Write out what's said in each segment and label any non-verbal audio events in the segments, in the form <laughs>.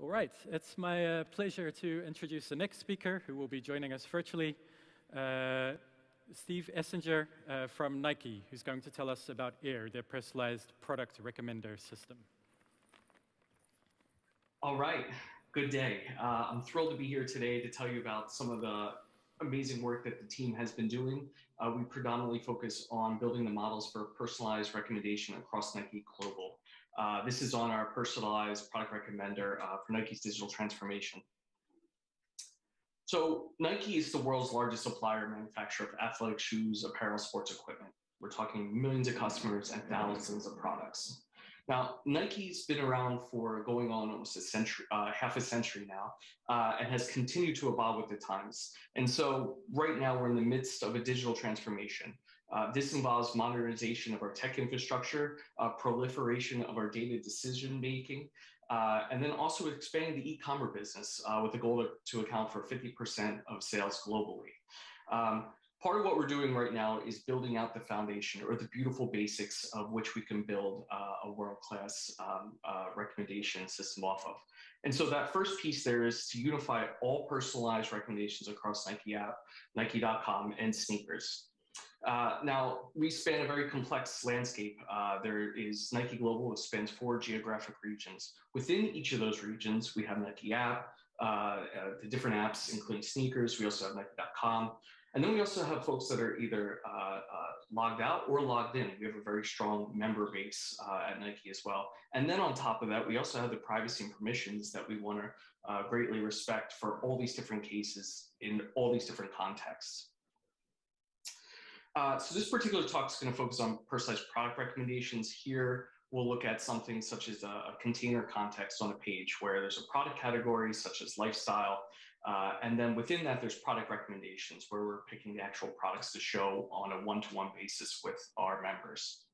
All right, it's my uh, pleasure to introduce the next speaker who will be joining us virtually, uh, Steve Essinger uh, from Nike, who's going to tell us about AIR, their personalized product recommender system. All right, good day. Uh, I'm thrilled to be here today to tell you about some of the amazing work that the team has been doing. Uh, we predominantly focus on building the models for personalized recommendation across Nike Global. Uh, this is on our personalized product recommender uh, for Nike's digital transformation. So Nike is the world's largest supplier and manufacturer of athletic shoes, apparel, sports equipment. We're talking millions of customers and thousands of products. Now, Nike's been around for going on almost a century, uh, half a century now, uh, and has continued to evolve with the times. And so, right now, we're in the midst of a digital transformation. Uh, this involves modernization of our tech infrastructure, uh, proliferation of our data decision making, uh, and then also expanding the e-commerce business uh, with the goal to, to, account for 50% of sales globally. Um, part of what we're doing right now is building out the foundation or the beautiful basics of which we can build uh, a world-class um, uh, recommendation system off of. And so that first piece there is to unify all personalized recommendations across Nike app, Nike.com, and sneakers. Uh, now, we span a very complex landscape. Uh, there is Nike Global, which spans four geographic regions. Within each of those regions, we have Nike app, uh, uh the different apps, including sneakers. We also have Nike.com. And then we also have folks that are either uh, logged out or logged in. We have a very strong member base at Nike as well. And then on top of that, we also have the privacy and permissions that we want to greatly respect for all these different cases in all these different contexts. Uh, so this particular talk is going to focus on personalized product recommendations. Here, we'll look at something such as a, a, container context on a page where there's a product category such as lifestyle, uh, and then within that, there's product recommendations where we're picking the actual products to show on a one-to-one -one basis with our members.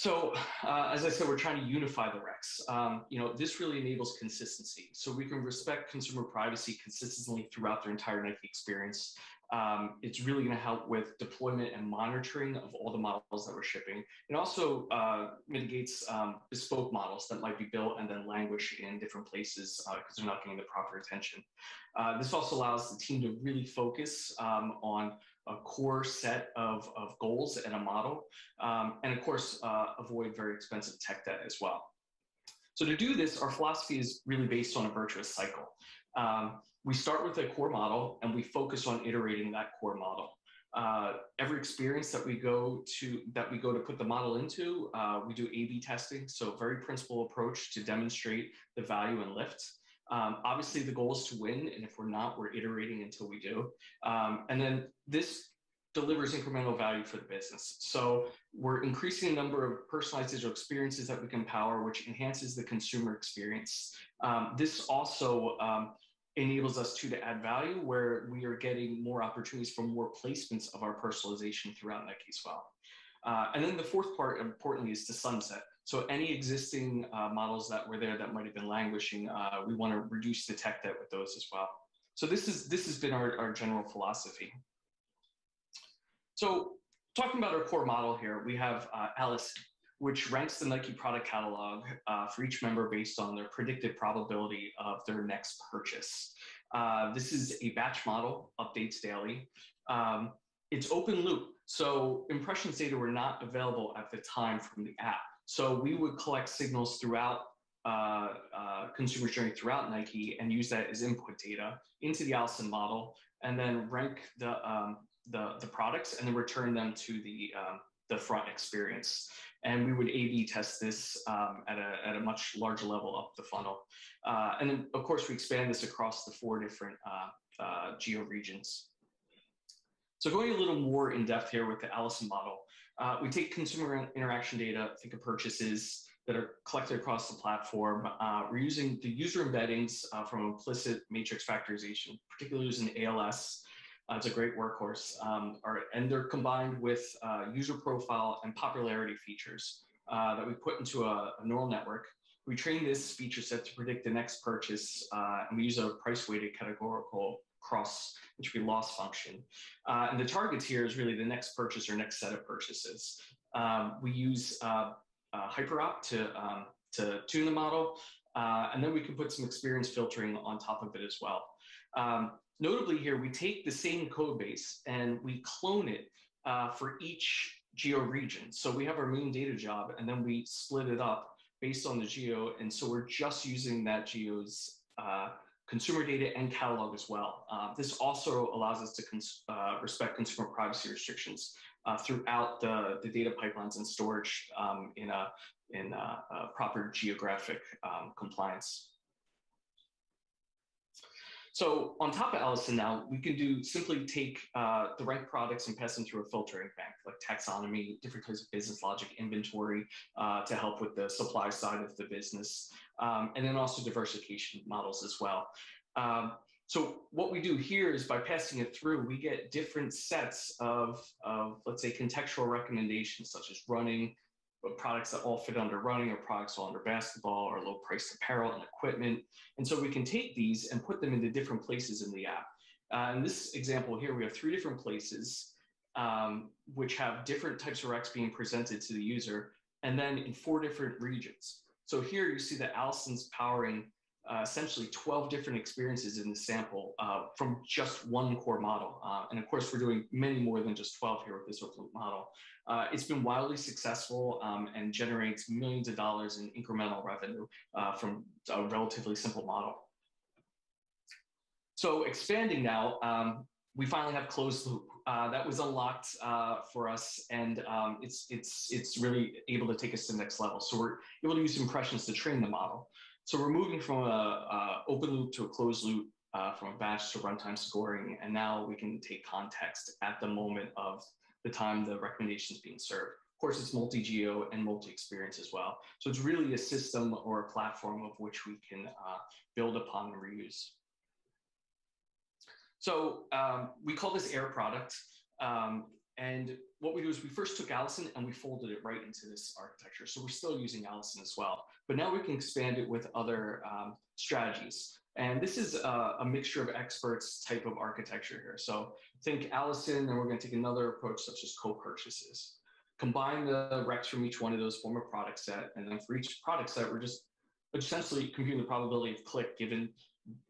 So uh, as I said, we're trying to unify the recs. Um, you know, this really enables consistency. So we can respect consumer privacy consistently throughout their entire Nike experience. Um, it's really going to help with deployment and monitoring of all the models that we're shipping. It also uh, mitigates um, bespoke models that might be built and then languish in different places because uh, they're not getting the proper attention. Uh, this also allows the team to really focus um, on a core set of, of goals and a model, um, and of course, uh, avoid very expensive tech debt as well. So to do this, our philosophy is really based on a virtuous cycle. Um, we start with a core model and we focus on iterating that core model. Uh, every experience that we go to that we go to put the model into, uh, we do A/B testing. So very principal approach to demonstrate the value and lift. Um, obviously, the goal is to win, and if we're not, we're iterating until we do. Um, and then this delivers incremental value for the business. So we're increasing the number of personalized digital experiences that we can power, which enhances the consumer experience. Um, this also um, enables us to, to add value where we are getting more opportunities for more placements of our personalization throughout Nike as well. Uh, and then the fourth part, importantly, is to sunset. So any existing uh, models that were there that might have been languishing, uh, we want to reduce the tech debt with those as well. So this is this has been our, our general philosophy. So talking about our core model here, we have uh, Alice which ranks the Nike product catalog uh, for each member based on their predicted probability of their next purchase. Uh, this is a batch model, updates daily. Um, it's open loop, so impressions data were not available at the time from the app. So we would collect signals throughout uh, uh, consumer journey throughout Nike and use that as input data into the Allison model, and then rank the um, the, the products and then return them to the um, the front experience. And we would A-B test this um, at, a, at a much larger level up the funnel. Uh, and then, of course, we expand this across the four different uh, uh, geo regions. So going a little more in depth here with the Allison model, uh, we take consumer interaction data, think of purchases that are collected across the platform. Uh, we're using the user embeddings uh, from implicit matrix factorization, particularly using ALS uh, it's a great workhorse. Um, are, and they're combined with uh, user profile and popularity features uh, that we put into a, a, neural network. We train this feature set to predict the next purchase, and we use a price weighted categorical cross, be loss function. Uh, and the targets here is really the next purchase or next set of purchases. Um, we use uh, HyperOpt to um, to tune the model. Uh, and then we can put some experience filtering on top of it as well. Um, notably here, we take the same code base and we clone it uh, for each geo region. So we have our main data job and then we split it up based on the geo. And so we're just using that geo's uh, consumer data and catalog as well. Uh, this also allows us to cons uh, respect consumer privacy restrictions uh, throughout the, the data pipelines and storage um, in, a, in a, a proper geographic um, compliance. So on top of Allison now, we can do simply take uh, the right products and pass them through a filtering bank, like taxonomy, different types of business logic inventory uh, to help with the supply side of the business, um, and then also diversification models as well. Um, so what we do here is by passing it through, we get different sets of, of let's say, contextual recommendations, such as running, products that all fit under running or products all under basketball or low priced apparel and equipment. And so we can take these and put them into different places in the app. Uh, in this example here, we have three different places um, which have different types of recs being presented to the user, and then in four different regions. So here you see that Allison's powering uh, essentially 12 different experiences in the sample uh, from just one core model. Uh, and of course, we're doing many more than just 12 here with this open loop model. Uh, it's been wildly successful um, and generates millions of dollars in incremental revenue uh, from a relatively simple model. So expanding now, um, we finally have closed loop. Uh, that was unlocked for us, and um, it's it's it's really able to take us to the next level. So we're able to use impressions to train the model. So we're moving from a, a open loop to a closed loop, uh, from a batch to runtime scoring, and now we can take context at the moment of the time the recommendation is being served. Of course, it's multi-geo and multi-experience as well. So it's really a system or a platform of which we can uh, build upon and reuse. So um, we call this Air product. Um, and what we do is we first took Allison and we folded it right into this architecture. So we're still using Allison as well, but now we can expand it with other um, strategies. And this is a, a, mixture of experts type of architecture here. So think Allison, and we're going to take another approach such as co-purchases. Combine the recs from each one of those, form a product set, and then for each product set, we're just essentially computing the probability of click given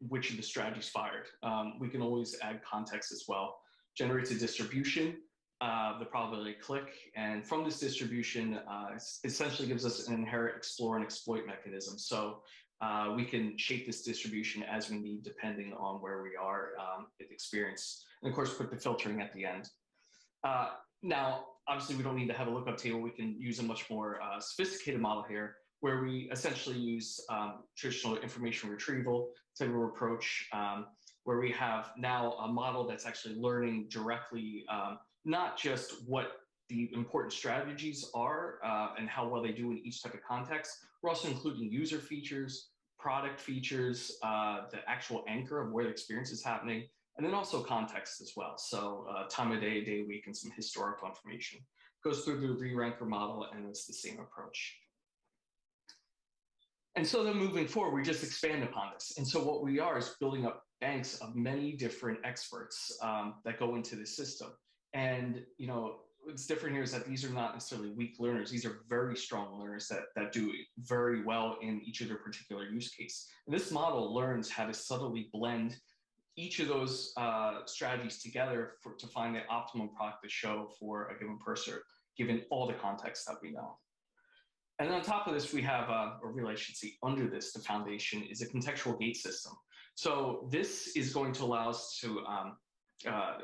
which of the strategies fired. Um, we can always add context as well. Generates a distribution uh, the probability click. And from this distribution, uh, essentially gives us an inherent explore, and exploit mechanism. So uh, we can shape this distribution as we need, depending on where we are um, in experience. And of course, put the filtering at the end. Uh, now, obviously, we don't need to have a lookup table. We can use a much more uh, sophisticated model here, where we essentially use um, traditional information retrieval type of approach, um, where we have now a model that's actually learning directly um, not just what the important strategies are uh, and how well they do in each type of context. We're also including user features, product features, uh, the actual anchor of where the experience is happening, and then also context as well. So uh, time of day, day, week, and some historical information. Goes through the re-ranker model, and it's the same approach. And so then moving forward, we just expand upon this. And so what we are is building up banks of many different experts um, that go into the system. And you know, what's different here is that these are not necessarily weak learners. These are very strong learners that, that do very well in each of their particular use case. And this model learns how to subtly blend each of those uh, strategies together for, to find the optimum product to show for a given person, given all the context that we know. And then on top of this, we have, uh, or really I should say under this, the foundation is a contextual gate system. So this is going to allow us to um, uh,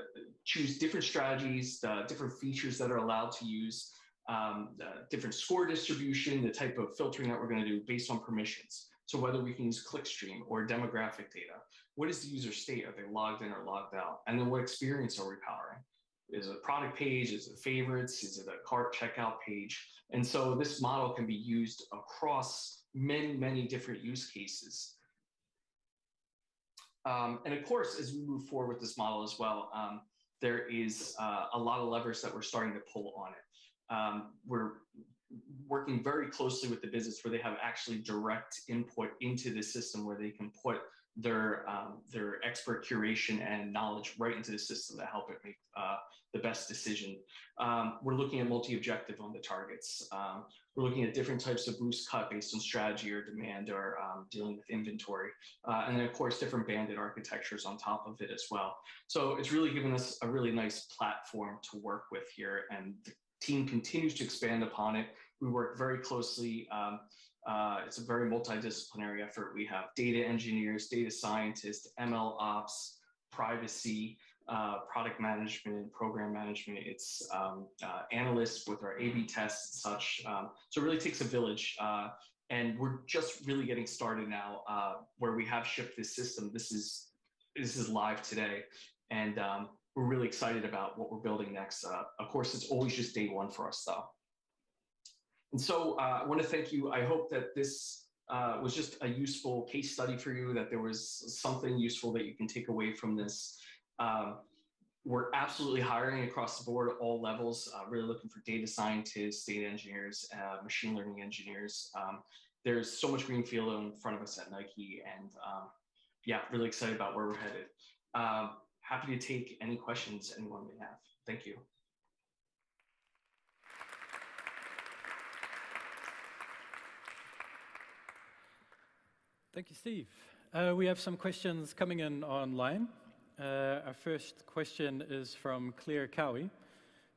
choose different strategies, the different features that are allowed to use, um, different score distribution, the type of filtering that we're going to do based on permissions. So whether we can use clickstream or demographic data, what is the user state? Are they logged in or logged out? And then what experience are we powering? Is it a product page? Is it favorites? Is it a cart checkout page? And so this model can be used across many, many different use cases um, and of course, as we move forward with this model as well, um, there is uh, a lot of levers that we're starting to pull on it. Um, we're working very closely with the business where they have actually direct input into the system where they can put their um, their expert curation and knowledge right into the system to help it make uh, the best decision. Um, we're looking at multi-objective on the targets. Um, we're looking at different types of boost cut based on strategy or demand or um, dealing with inventory. Uh, and then of course, different bandit architectures on top of it as well. So it's really given us a really nice platform to work with here. And the team continues to expand upon it. We work very closely. Um, uh, it's a very multidisciplinary effort. We have data engineers, data scientists, ML ops, privacy, uh, product management, program management. It's um, uh, analysts with our A/B tests and such. Um, so it really takes a village. Uh, and we're just really getting started now, uh, where we have shipped this system. This is this is live today, and um, we're really excited about what we're building next. Uh, of course, it's always just day one for us, though. And so uh, I want to thank you. I hope that this uh, was just a useful case study for you, that there was something useful that you can take away from this. Um, we're absolutely hiring across the board, all levels, uh, really looking for data scientists, data engineers, uh, machine learning engineers. Um, there's so much greenfield in front of us at Nike, and um, yeah, really excited about where we're headed. Um, happy to take any questions anyone may have. Thank you. Thank you, Steve. Uh, we have some questions coming in online. Uh, our first question is from Claire Cowie,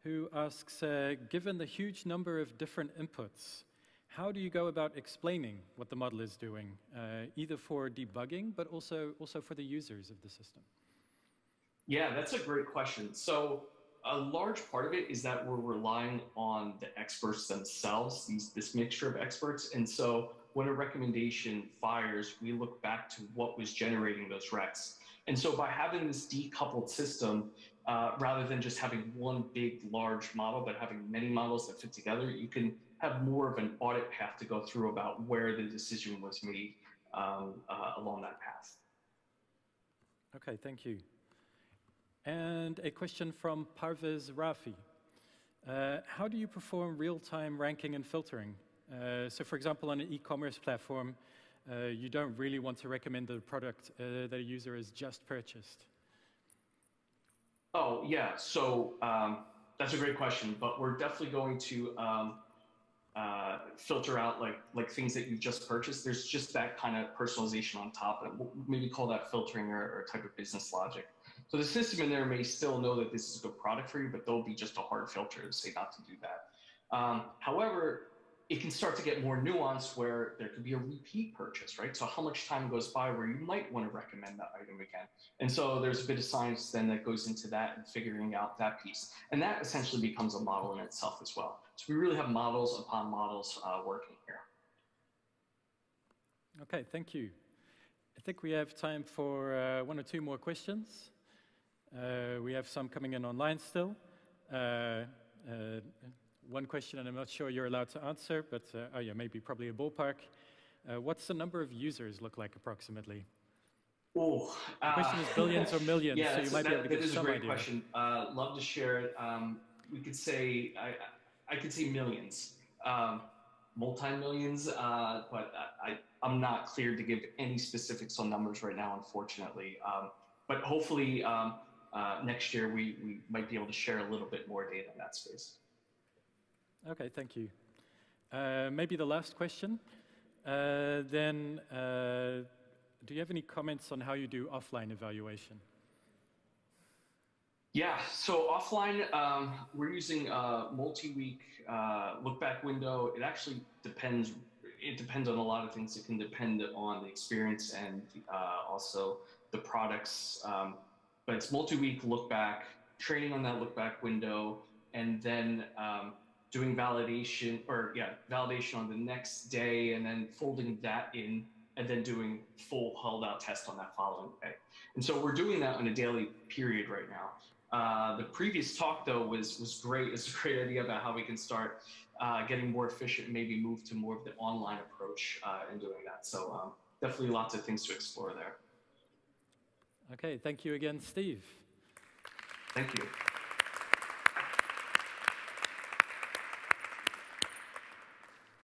who asks, uh, given the huge number of different inputs, how do you go about explaining what the model is doing, uh, either for debugging, but also, also for the users of the system? Yeah, that's a great question. So a large part of it is that we're relying on the experts themselves, these, this mixture of experts. And so when a recommendation fires, we look back to what was generating those recs. And so by having this decoupled system, uh, rather than just having one big, large model, but having many models that fit together, you can have more of an audit path to go through about where the decision was made um, uh, along that path. Okay, thank you. And a question from Parvez Rafi. Uh, how do you perform real-time ranking and filtering uh, so for example, on an e-commerce platform, uh, you don't really want to recommend the product uh, that a user has just purchased. Oh, yeah. So um, that's a great question, but we're definitely going to um, uh, filter out like like things that you've just purchased. There's just that kind of personalization on top. It. We'll maybe call that filtering or, or type of business logic. So the system in there may still know that this is a good product for you, but there'll be just a hard filter to say not to do that. Um, however, it can start to get more nuanced where there could be a repeat purchase, right? So how much time goes by where you might want to recommend that item again? And so there's a bit of science then that goes into that and figuring out that piece. And that essentially becomes a model in itself as well. So we really have models upon models uh, working here. Okay, thank you. I think we have time for uh, one or two more questions. Uh, we have some coming in online still. Uh, uh, one question, and I'm not sure you're allowed to answer, but uh, oh yeah, maybe probably a ballpark. Uh, what's the number of users look like approximately? Oh, the question is billions or <laughs> millions, yeah, so you might that, be able to get some idea. That is a great question. Uh, love to share it. Um, we could say, I, I could say millions, um, multi-millions, uh, but I, I'm not clear to give any specifics on numbers right now, unfortunately. Um, but hopefully um, uh, next year we, we might be able to share a little bit more data in that space. Okay, thank you. Uh, maybe the last question. Uh, then, uh, do you have any comments on how you do offline evaluation? Yeah, so offline, um, we're using a multi-week uh, look-back window. It actually depends. It depends on a lot of things. It can depend on the experience and uh, also the products. Um, but it's multi-week look-back, training on that look-back window, and then um, doing validation or yeah, validation on the next day and then folding that in and then doing full held out test on that following day. And so we're doing that on a daily period right now. Uh, the previous talk though was was great. It's a great idea about how we can start uh, getting more efficient, maybe move to more of the online approach uh, in doing that. So um, definitely lots of things to explore there. Okay, thank you again, Steve. Thank you.